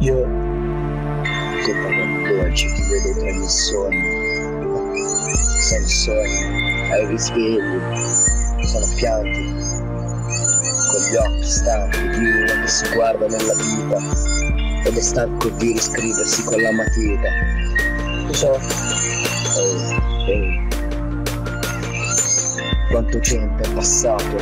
Io che parlo dolce ti vedo tra i miei sogni. Sei il sogno, ai risvegli, sono pianti, con gli occhi stanchi di uno che si guarda nella vita ed è stanco di riscriversi con la matita. Lo so, ehi, ehi, quanto tempo è passato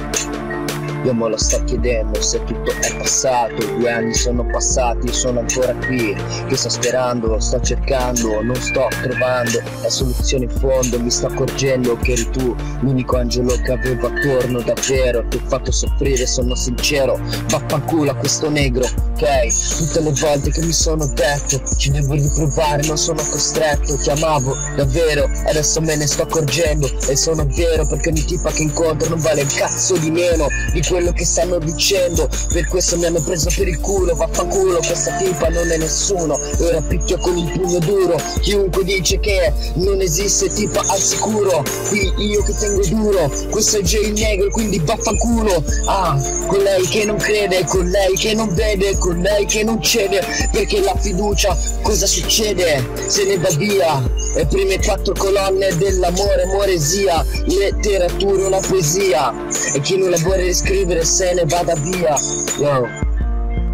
io me lo sto chiedendo se tutto è passato, due anni sono passati, sono ancora qui, che sto sperando, sto cercando, non sto trovando la soluzione in fondo, mi sto accorgendo che eri tu, l'unico angelo che avevo attorno davvero, ti ho fatto soffrire, sono sincero, vaffanculo a questo negro, ok? Tutte le volte che mi sono detto ci devo riprovare, non sono costretto, ti amavo davvero, adesso me ne sto accorgendo e sono vero perché ogni tipa che incontro non vale il cazzo di meno di quello che stanno dicendo. Per questo mi hanno preso per il culo Vaffanculo. Questa tipa non è nessuno. Ora picchio con il pugno duro. Chiunque dice che non esiste tipa al sicuro. Qui io che tengo duro. Questo è Jay Negro quindi vaffanculo. Ah, con lei che non crede Con lei che non vede Con lei che non cede. Perché la fiducia cosa succede? Se ne va via. Le prime quattro colonne dell'amore Moresia Letteratura una poesia. E chi non la vuole riscrivere scrivere se ne vada via. Yo,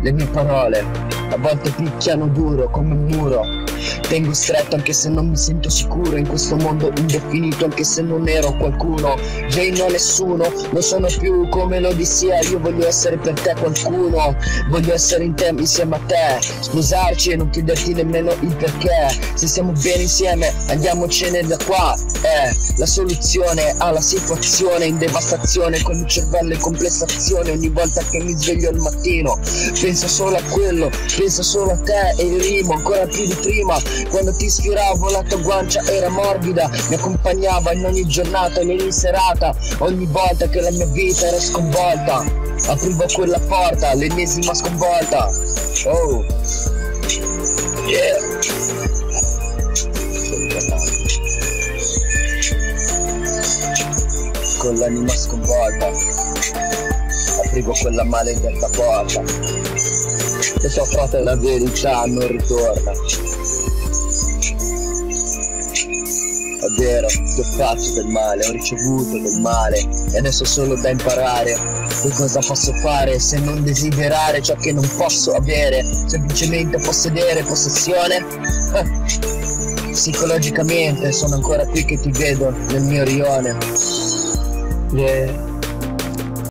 le mie parole a volte picchiano duro come un muro Tengo stretto anche se non mi sento sicuro in questo mondo indefinito anche se non ero qualcuno. Non nessuno, non sono più come l'Odissea Io voglio essere per te qualcuno. Voglio essere in te insieme a te. Sposarci e non chiederti nemmeno il perché. Se siamo bene insieme andiamocene da qua. È la soluzione alla situazione in devastazione Con il cervello in complessazione ogni volta che mi sveglio al mattino. Penso solo a quello, penso solo a te e il rimo ancora più di prima quando ti sfioravo la tua guancia era morbida Mi accompagnava in ogni giornata, in ogni serata. Ogni volta che la mia vita era sconvolta Aprivo quella porta, l'ennesima sconvolta. Oh. Yeah. Con l'anima sconvolta Aprivo quella maledetta porta. E so frate la verità non ritorna Vero, ti ho fatto del male, ho ricevuto del male e adesso solo da imparare. Che cosa posso fare se non desiderare ciò che non posso avere? Semplicemente possedere possessione? Psicologicamente sono ancora qui che ti vedo nel mio rione. Yeah.